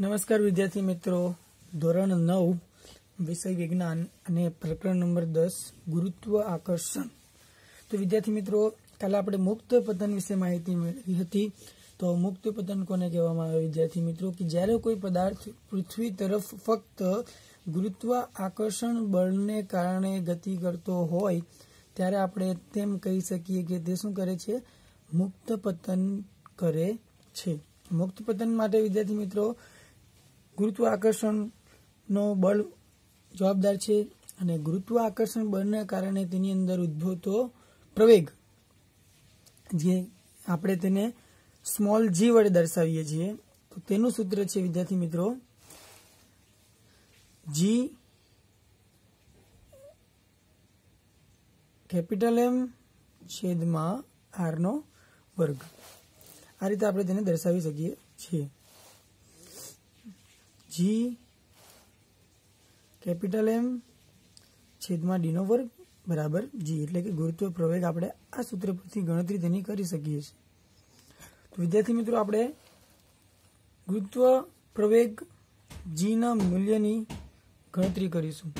નમસ્કાર વિદ્યાર્થી મિત્રો. ધોરણ નવ, વિષય વિજ્ઞાન અને પ્રકરણ નંબર દસ, ગુરુત્વ આકર્ષણ. તો વિદ્યાર્થી મિત્રો, કાલે આપણે મુક્ત પતન વિશે માહિતી મેળવી હતી. તો મુક્ત પતન કોને કહેવામાં આવે? વિદ્યાર્થી મિત્રો, કે જ્યારે કોઈ પદાર્થ પૃથ્વી તરફ ફક્ત ગુરુત્વ આકર્ષણ બળને કારણે ગતિ કરતો હોય, ત્યારે આપણે તેમ કહી શકીએ કે તે શું કરે છે? મુક્ત પતન કરે છે. મુક્ત પતન માટે વિદ્યાર્થી મિત્રો ગુરુત્વ આકર્ષણનો બળ જવાબદાર છે અને ગુરુત્વ આકર્ષણ બળને કારણે તેની અંદર ઉદ્ભવતો પ્રવેગ, જે આપણે તેને સ્મોલ જી વડે દર્શાવીએ છીએ. તો તેનું સૂત્ર છે, વિદ્યાર્થી મિત્રો જી કેપિટલ એમ છેદમાં આરનો વર્ગ. આ રીતે આપણે તેને દર્શાવી શકીએ છીએ. જી કેપિટલ એમ છેદમાં ડીનો વર્ગ, બરાબર જી એટલે કે ગુરુત્વ પ્રવેગ આપણે આ સૂત્ર પરથી ગણતરી તેની કરી શકીએ છીએ. તો વિદ્યાર્થી મિત્રો, આપણે ગુરુત્વ પ્રવેગ જીના મૂલ્યની ગણતરી કરીશું.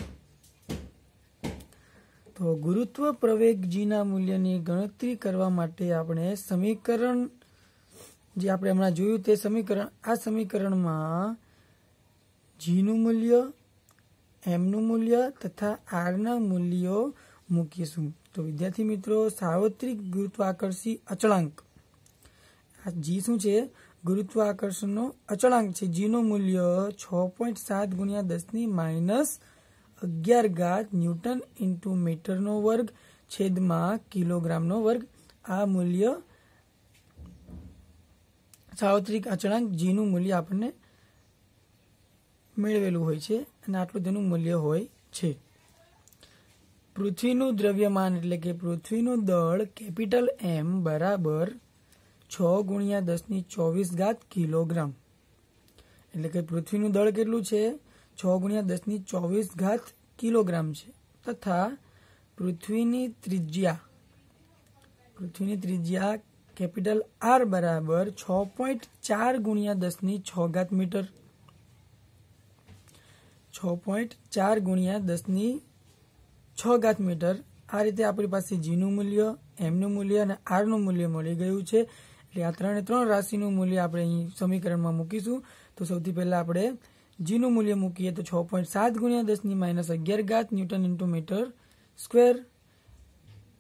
તો ગુરુત્વ પ્રવેગ જીના મૂલ્યની ગણતરી કરવા માટે આપણે સમીકરણ જે આપણે હમણાં જોયું તે સમીકરણ, આ સમીકરણમાં જીનું મૂલ્ય, એમનું મૂલ્ય તથા આરના મૂલ્યો મૂકીશું. તો વિદ્યાર્થી મિત્રો, સાર્વત્રિક ગુરુત્વાકર્ષી અચળાંક. આ જી શું છે? ગુરુત્વાકર્ષણનો અચળાંક છે. જીનું મૂલ્ય છ પોઈન્ટ સાત ગુણ્યા દસની માઇનસ અગિયાર ઘાત ન્યૂટન ઇન્ટુ મીટરનો વર્ગ છેદમાં કિલોગ્રામનો વર્ગ. આ મૂલ્ય સાર્વત્રિક અચળાંક, જીનું મૂલ્ય આપણને મેળવેલું હોય છે અને આટલું તેનું મૂલ્ય હોય છે. પૃથ્વીનું દ્રવ્યમાન એટલે કે પૃથ્વીનું દળ કેપિટલ એમ બરાબર છ ગુણ્યા દસની ચોવીસ ઘાત કિલોગ્રામ. એટલે કે પૃથ્વીનું દળ કેટલું છે? છ ગુણ્યા દસની ચોવીસ ઘાત કિલોગ્રામ છે. તથા પૃથ્વીની ત્રિજ્યા પૃથ્વીની ત્રિજ્યા કેપિટલ આર બરાબર છ પોઈન્ટ ચાર ગુણ્યા દસની છ ઘાત મીટર. છ પોઈન્ટ ચાર ગુણ્યા દસની છ ઘાત મીટર. આ રીતે આપણી પાસે જીનું મૂલ્ય એમનું મૂલ્ય અને આરનું મૂલ્ય મળી ગયું છે. એટલે આ ત્રણે ત્રણ રાશિનું મૂલ્ય આપણે અહીં સમીકરણમાં મૂકીશું. તો સૌથી પહેલા આપણે જીનું મૂલ્ય મૂકીએ તો છ પોઈન્ટ સાત ગુણ્યા દસની માઇનસ અગિયાર ઘાત newton into metre square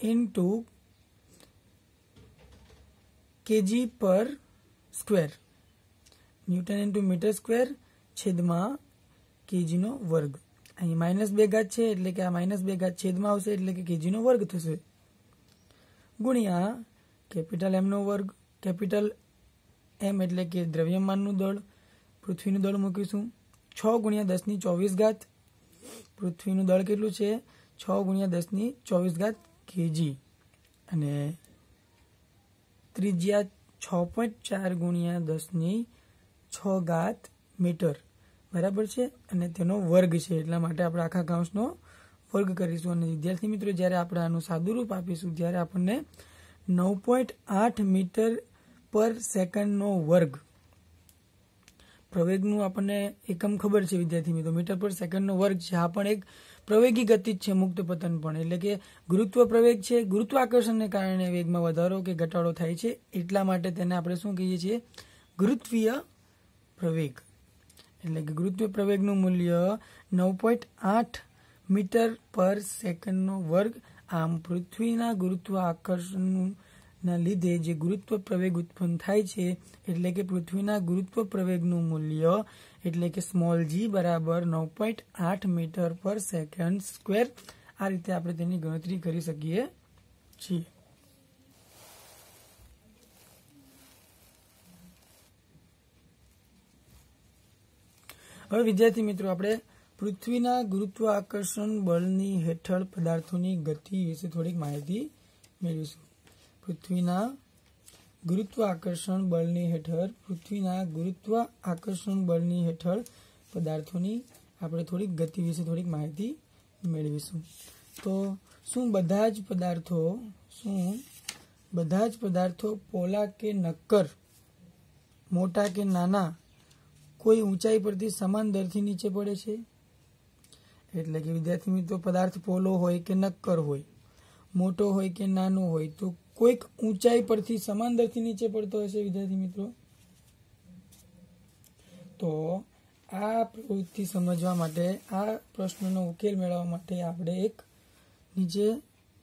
into K G પર square. Newton into metre square છેદમાં કેજીનો વર્ગ. અહીં માઇનસ બે ઘાત છે એટલે કે આ માઇનસ બે ઘાત છેદમાં આવશે એટલે કે કેજીનો વર્ગ થશે. ગુણ્યા કેપિટલ એમનો વર્ગ, કેપિટલ એમ એટલે કે દ્રવ્યમાનનું દળ, પૃથ્વીનું દળ મૂકીશું. છ ગુણ્યા દસની ચોવીસ ઘાત, પૃથ્વીનું દળ કેટલું છે? છ ગુણ્યા દસની ચોવીસ ઘાત કેજી. અને ત્રિજ્યા છ પોઈન્ટ ચાર ગુણ્યા દસની છ ઘાત મીટર. બરાબર છે? અને તેનો વર્ગ છે, એટલા માટે આપણે આખા કાઉન્સનો વર્ગ કરીશું. અને વિદ્યાર્થી મિત્રો, જ્યારે આપણે આનું સાદુરૂપ આપીશું, ત્યારે આપણને નવ પોઈન્ટ આઠ મીટર પર સેકન્ડનો વર્ગ. પ્રવેગનું આપણને એકમ ખબર છે, વિદ્યાર્થી મિત્રો. મીટર પર સેકન્ડનો વર્ગ છે. આ પણ એક પ્રવેગી ગતિ જ છે, મુક્ત પતન પણ. એટલે કે ગુરુત્વ પ્રવેગ છે. ગુરુત્વાકર્ષણને કારણે વેગમાં વધારો કે ઘટાડો થાય છે. એટલા માટે તેને આપણે શું કહીએ છીએ? ગુરુત્વીય પ્રવેગ. એટલે કે ગુરુત્વ પ્રવેગનું મૂલ્ય નવ પોઈન્ટ આઠ મીટર પર સેકન્ડનો વર્ગ. આમ પૃથ્વીના ગુરુત્વ આકર્ષણના લીધે જે ગુરુત્વ પ્રવેગ ઉત્પન્ન થાય છે, એટલે કે પૃથ્વીના ગુરુત્વ પ્રવેગનું મૂલ્ય, એટલે કે સ્મોલ જી બરાબર નવ પોઈન્ટ આઠ મીટર પર સેકન્ડ સ્ક્વેર. આ રીતે આપણે તેની ગણતરી કરી શકીએ છીએ. હવે વિદ્યાર્થી મિત્રો, આપણે પૃથ્વીના ગુરુત્વ આકર્ષણ બળની હેઠળ પદાર્થોની ગતિ વિશે થોડીક માહિતી મેળવીશું. પૃથ્વીના ગુરુત્વ આકર્ષણ બળની હેઠળ, પૃથ્વીના ગુરુત્વ આકર્ષણ બળની હેઠળ પદાર્થોની આપણે થોડીક ગતિ વિશે થોડીક માહિતી મેળવીશું. તો શું બધા જ પદાર્થો, શું બધા જ પદાર્થો પોલા કે નક્કર, મોટા કે નાના કોઈ ઊંચાઈ પરથી સમાન દરથી નીચે પડે છે? એટલે કે વિદ્યાર્થી મિત્રો, પદાર્થ પોલો હોય કે નક્કર હોય, મોટો હોય કે નાનો હોય, તો કોઈક ઊંચાઈ પરથી સમાન દરથી નીચે પડતો હશે વિદ્યાર્થી મિત્રો? તો આ પ્રવૃત્તિ સમજવા માટે, આ પ્રશ્નનો ઉકેલ મેળવવા માટે આપણે એક નીચે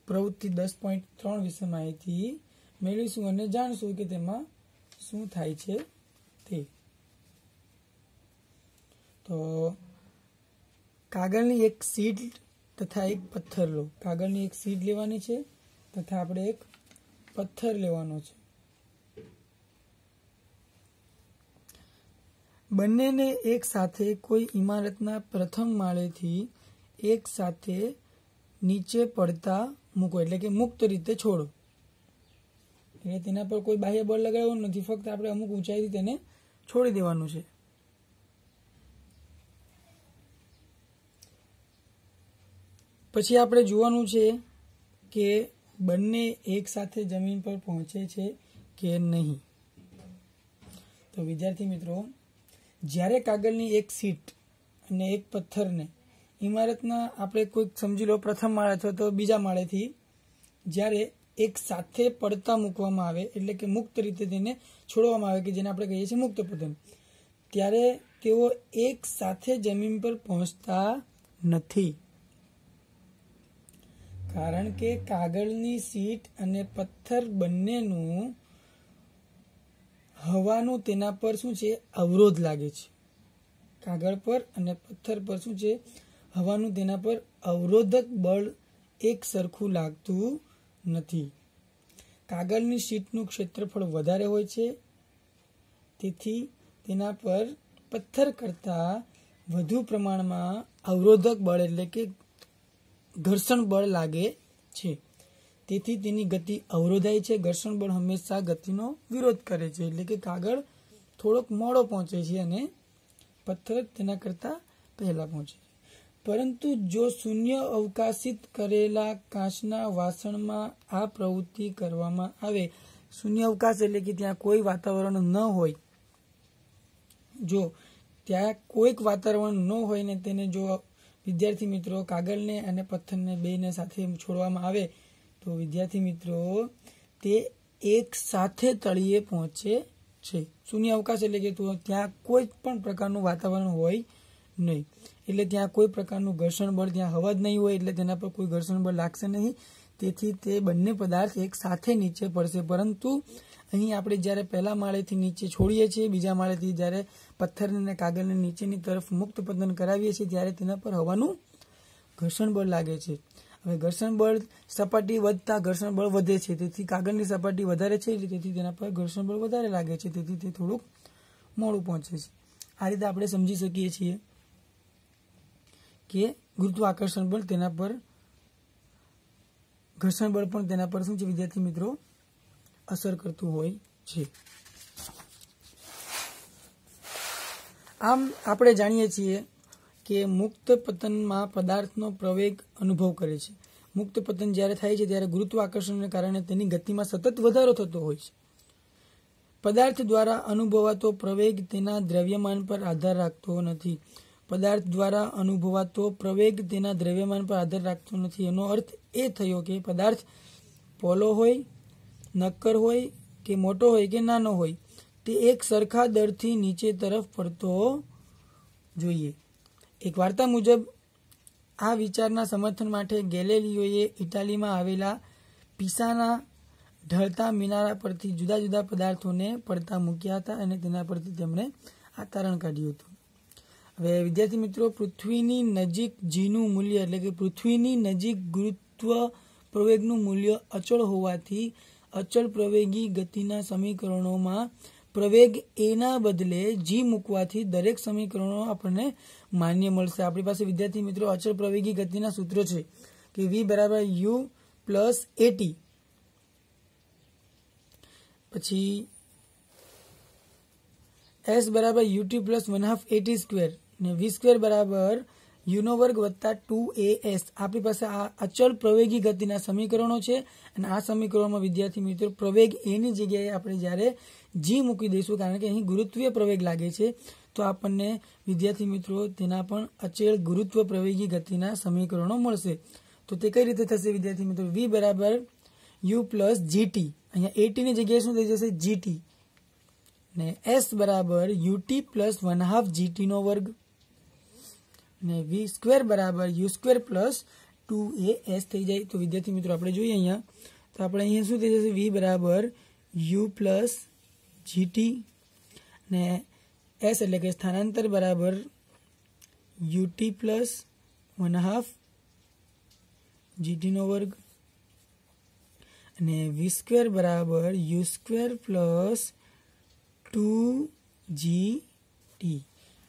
પ્રવૃત્તિ દસ પોઈન્ટ ત્રણ વિશે માહિતી મેળવીશું અને જાણશું કે તેમાં શું થાય છે તે. તો કાગળની એક સીટ તથા એક પથ્થર લો. કાગળની એક સીટ લેવાની છે તથા આપણે એક પથ્થર લેવાનો છે. બંનેને એક સાથે કોઈ ઇમારતના પ્રથમ માળેથી એક સાથે નીચે પડતા મૂકો. એટલે કે મુક્ત રીતે છોડો. એટલે તેના પર કોઈ બાહ્ય બળ લગાવવાનું નથી. ફક્ત આપણે અમુક ઊંચાઈથી તેને છોડી દેવાનું છે. પછી આપણે જોવાનું છે કે બંને એક સાથે જમીન પર પહોંચે છે કે નહીં. તો વિદ્યાર્થી મિત્રો, જ્યારે કાગળની એક સીટ અને એક પથ્થરને ઇમારતના આપણે કોઈક સમજી લો પ્રથમ માળ અથવા તો બીજા માળેથી જ્યારે એક સાથે પડતા મૂકવામાં આવે, એટલે કે મુક્ત રીતે તેને છોડવામાં આવે, કે જેને આપણે કહીએ છીએ મુક્ત પતન ત્યારે તેઓ એક સાથે જમીન પર પહોંચતા નથી. કારણ કે કાગળની સીટ અને પથ્થર બંનેનું હવાનું તેના પર શું છે? અવરોધ લાગે છે. કાગળ પર અને પથ્થર પર શું છે? હવાનું તેના પર અવરોધક બળ એક સરખું લાગતું નથી. કાગળની સીટનું ક્ષેત્રફળ વધારે હોય છે. તેથી તેના પર પથ્થર કરતાં વધુ પ્રમાણમાં અવરોધક બળ એટલે કે ઘર્ષણ બળ લાગે છે. તેથી તેની ગતિ અવરોધાય છે. ઘર્ષણ બળ હંમેશા ગતિનો વિરોધ કરે છે. એટલે કે કાગળ થોડોક મોડો પહોંચે છે અને પથ્થર તેના કરતાં પહેલા પહોંચે છે. પરંતુ જો શૂન્ય અવકાશિત કરેલા કાચના વાસણમાં આ પ્રવૃત્તિ કરવામાં આવે, શૂન્ય અવકાશ એટલે કે ત્યાં કોઈ વાતાવરણ ન હોય, જો ત્યાં કોઈક વાતાવરણ ન હોય ને તેને જો વિદ્યાર્થી મિત્રો કાગળને અને પથ્થરને બેને સાથે છોડવામાં આવે તો વિદ્યાર્થી મિત્રો તે એક સાથે તળિયે પહોંચે છે. શૂન્ય અવકાશ એટલે કે ત્યાં કોઈ પણ પ્રકારનું વાતાવરણ હોય નહીં. એટલે ત્યાં કોઈ પ્રકારનું ઘર્ષણ બળ, ત્યાં હવા જ નહીં હોય એટલે તેના પર કોઈ ઘર્ષણ બળ લાગશે નહીં. તેથી તે બંને પદાર્થ એક સાથે નીચે પડશે. પરંતુ અહીં આપણે જ્યારે પહેલા માળેથી નીચે છોડીએ છીએ, બીજા માળેથી જ્યારે પથ્થરને કાગળને નીચેની તરફ મુક્ત પતન કરાવીએ છીએ, ત્યારે તેના પર હવાનું ઘર્ષણ બળ લાગે છે. હવે ઘર્ષણ બળ સપાટી વધતા ઘર્ષણ બળ વધે છે. તેથી કાગળની સપાટી વધારે છે તેથી તેના પર ઘર્ષણ બળ વધારે લાગે છે. તેથી તે થોડુંક મોડું પહોંચે છે. આ રીતે આપણે સમજી શકીએ છીએ કે ગુરુત્વાકર્ષણ બળ તેના પર ઘર્ષણ બળ પણ તેના પર શું છે? વિદ્યાર્થી મિત્રો, અસર કરતું હોય છે. આમ, આપણે જાણીએ છીએ કે મુક્ત પતનમાં પદાર્થનો પ્રવેગ અનુભવ કરે છે. મુક્ત પતન જ્યારે થાય છે, ત્યારે ગુરુત્વાકર્ષણને કારણે તેની ગતિમાં સતત વધારો થતો હોય છે. પદાર્થ દ્વારા અનુભવાતો પ્રવેગ તેના દ્રવ્યમાન પર આધાર રાખતો નથી. પદાર્થ દ્વારા અનુભવાતો પ્રવેગ તેના દ્રવ્યમાન પર આધાર રાખતો નથી. એનો અર્થ એ થયો કે પદાર્થ પોલો હોય, નક્કર હોય કે મોટો હોય કે નાનો હોય, તે એક સરખા દરથી નીચે તરફ પડતો જોઈએ. એક વાર્તા મુજબ, આ વિચારના સમર્થન માટે ગેલેલિયોએ ઇટાલીમાં આવેલા પીસાના ઢળતા મિનારા પરથી જુદા જુદા પદાર્થોને પડતા મૂક્યા હતા અને તેના પરથી તેમણે આ તારણ કાઢ્યું હતું. હવે વિદ્યાર્થી મિત્રો, પૃથ્વીની નજીક જીનું મૂલ્ય એટલે કે પૃથ્વીની નજીક ગુરુત્વ પ્રવેગનું મૂલ્ય અચળ હોવાથી અચળ પ્રવેગી ગતિના સમીકરણોમાં પ્રવેગ એના બદલે જી મૂકવાથી દરેક સમીકરણો આપણને માન્ય મળશે. આપણી પાસે વિદ્યાર્થી મિત્રો અચળ પ્રવેગી ગતિના સૂત્રો છે કે વી બરાબર યુ પ્લસ એટી પછી એસ બરાબર u t plus one half a t square ને વી સ્ક્વેર બરાબર યુનો વર્ગ વત્તા ટુ એ એસ. આપણી પાસે આ અચળ પ્રવેગી ગતિના સમીકરણો છે અને આ સમીકરણોમાં વિદ્યાર્થી મિત્રો પ્રવેગ એની જગ્યાએ આપણે જ્યારે જી મૂકી દઈશું, કારણ કે અહીં ગુરુત્વીય પ્રવેગ લાગે છે, તો આપણને વિદ્યાર્થી મિત્રો તેના પણ અચળ ગુરુત્વ પ્રવેગી ગતિના સમીકરણો મળશે. તો તે કઈ રીતે થશે વિદ્યાર્થી મિત્રો? વી બરાબર યુ પ્લસ જીટી અહીંયા એટીની જગ્યાએ શું થઈ જશે? જીટી ને એસ બરાબર u t plus one half જીટીનો વર્ગ. ને વી સ્ક્વેર બરાબર u square plus two a s થઈ જાય. તો વિદ્યાર્થી મિત્રો, આપણે જોઈએ અહીંયા. તો આપણે અહીંયા શું થઈ જશે? વી બરાબર યુ પ્લસ જીટી ને એસ એટલે કે સ્થાનાંતર બરાબર u t plus one half જીટીનો વર્ગ. અને વી સ્ક્વેર બરાબર u square plus two g t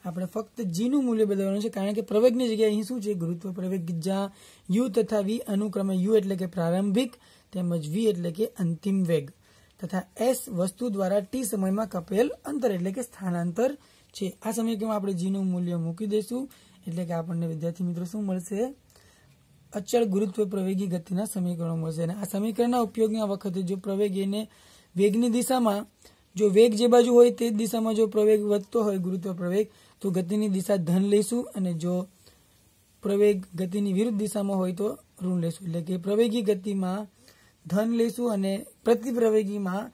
આપણે ફક્ત જીનું મૂલ્ય બદલવાનું છે, કારણ કે પ્રવેગની જગ્યાએ અહીં શું છે? ગુરુત્વ પ્રવેગ જ્યાં યુ તથા વી અનુક્રમે યુ એટલે કે પ્રારંભિક, તેમજ વી એટલે કે અંતિમ વેગ. તથા એસ વસ્તુ દ્વારા ટી સમયમાં કપેલ અંતર એટલે કે સ્થાનાંતર છે. આ સમીકરણમાં આપણે જીનું મૂલ્ય મૂકી દઈશું. એટલે કે આપણને વિદ્યાર્થી મિત્રો શું મળશે? અચળ ગુરુત્વ પ્રવેગી ગતિના સમીકરણો મળશે. અને આ સમીકરણના ઉપયોગના વખતે જો પ્રવેગ એને વેગની દિશામાં, જો વેગ જે બાજુ હોય તે દિશામાં જો પ્રવેગ વધતો હોય, ગુરુત્વ પ્રવેગ તો ગતિની દિશા ધન લઈશું અને જો પ્રવેગ ગતિની વિરુદ્ધ દિશામાં હોય તો ઋણ લઈશું. એટલે કે પ્રવેગી ગતિમાં ધન લઈશું અને પ્રતિપ્રવેગીમાં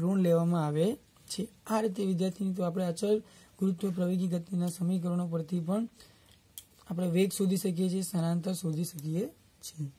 ઋણ લેવામાં આવે છે. આ રીતે વિદ્યાર્થીની તો આપણે અચળ ગુરુત્વ પ્રવેગી ગતિના સમીકરણો પરથી પણ આપણે વેગ શોધી શકીએ છીએ, સ્થાનાંતર શોધી શકીએ છીએ.